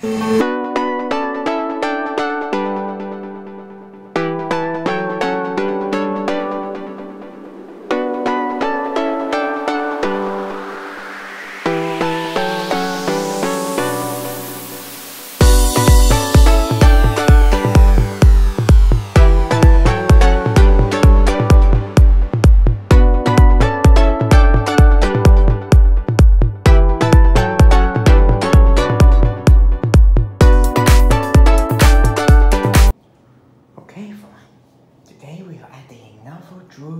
Música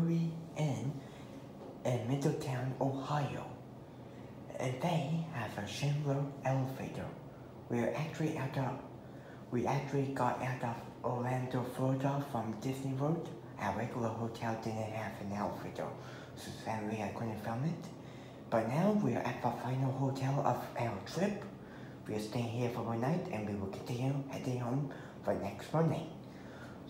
Drury Inn in Middletown, Ohio. And they have a Schindler elevator. We're actually out of, we actually got out of Orlando, Florida from Disney World. Our regular hotel didn't have an elevator, so sadly I couldn't film it. But now we are at the final hotel of our trip. We are staying here for one night and we will continue heading home for next morning.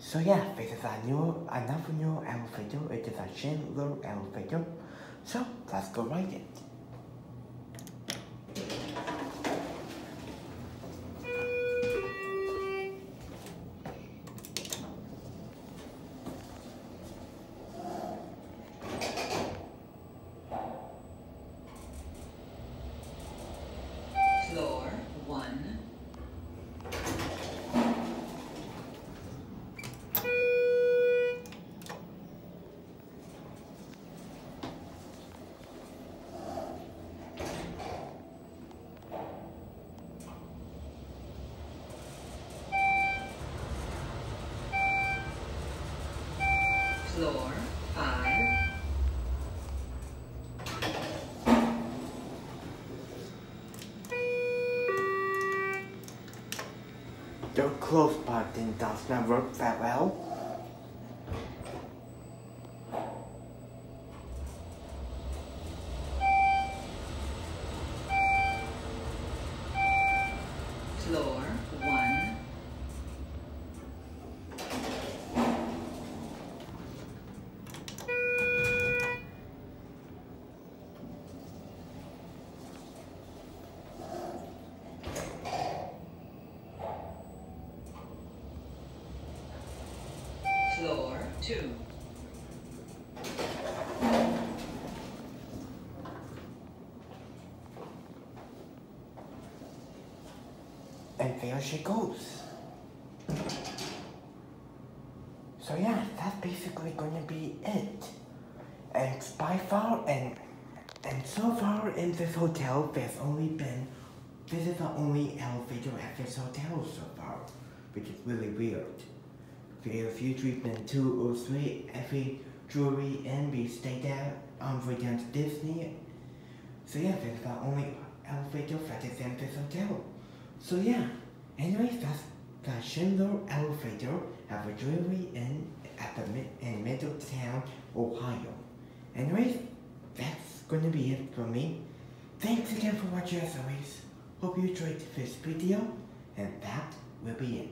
So yeah, this is a new, another new elevator. It is a Schindler elevator. So let's go ride it. Five. The close button does not work that well. Two. And there she goes. So yeah, that's basically gonna be it. And by far, and and so far in this hotel, there's only been, this is the only elevator at this hotel so far, which is really weird. Two or three every Drury Inn we stayed at on for down to Disney. So yeah, this is the only elevator that is in this hotel. So yeah, anyways, that's the Schindler elevator at a Drury Inn at the mid in Middletown, Ohio. Anyways, that's gonna be it for me. Thanks again for watching as always. Hope you enjoyed this video, and that will be